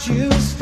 juice.